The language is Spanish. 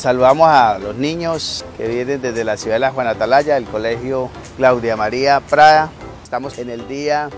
Saludamos a los niños que vienen desde la ciudad de la Juana Atalaya, del colegio Claudia María Prada. Estamos en el día